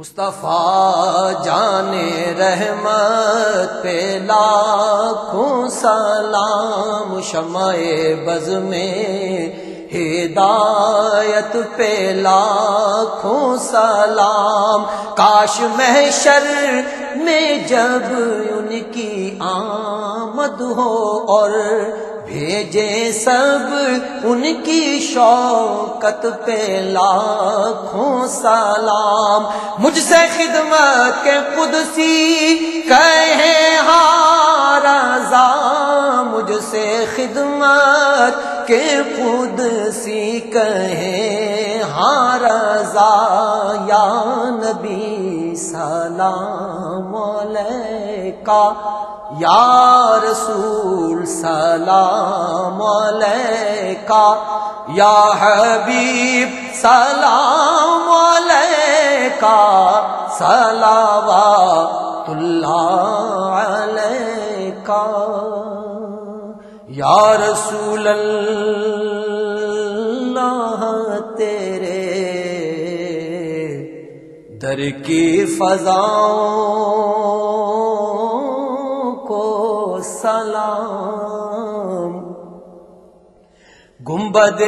مصطفیٰ جان رحمت پہ لاکھوں سلام شمع بز میں ہدایت پہ لاکھوں سلام کاش محشر میں جب ان کی آمد ہو اور بھیجے سب ان کی شوکت پہ لاکھوں سلام۔ مجھ سے خدمت کے قدسی کہے ہارا مجھ سے خدمت کے قدسی کہے ہارا یا نبی سلام علیکہ۔ یا رسول سلام علیکہ، یا حبیب، سلام علیکہ، صلوات اللہ علیکہ۔ یا رسول اللہ، تیرے در کی فضاؤں گنبد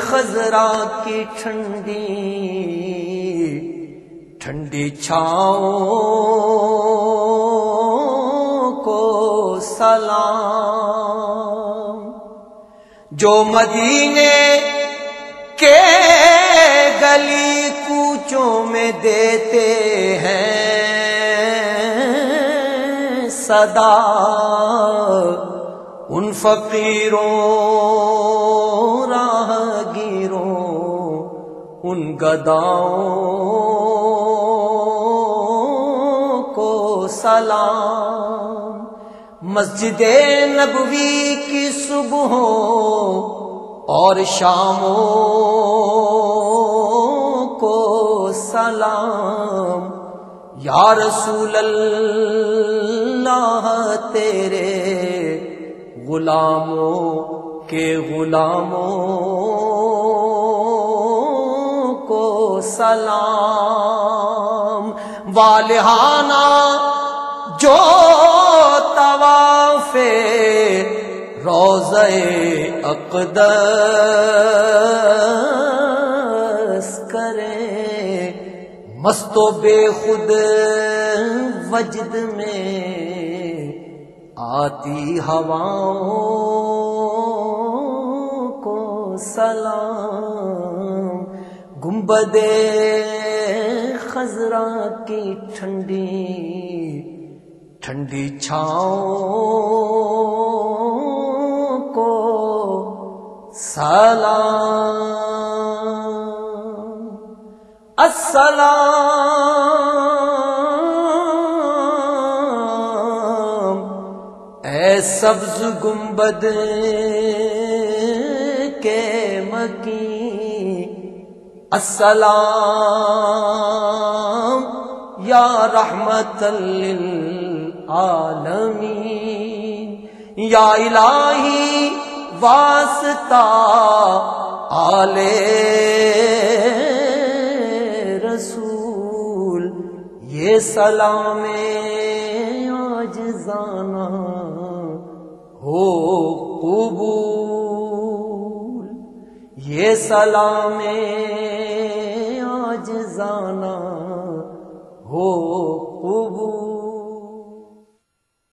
خزرا کی ٹھنڈی ٹھنڈی چھاؤں کو سلام۔ جو مدینے کے گلی کوچوں میں دیتے ہیں، صدا ان فقیروں راہ گیروں ان گداؤں کو سلام۔ مسجد نبوی کی صبح اور شاموں کو سلام۔ یا رسول اللہ تیرے غلاموں کے غلاموں کو سلام۔ والہانہ جو طواف روزے اقدس کرے، مست و بے خود وجد میں آتی ہواؤں کو سلام گنبد خزرا کی ٹھنڈی ٹھنڈی چھاؤں کو سلام۔ السلام سبز گنبد کے مکی السلام یا رحمت للعالمین یا الہی واسطہ آلے یہ سلام آج زانا ہو قبول۔ یہ سلام آج زانا ہو قبول۔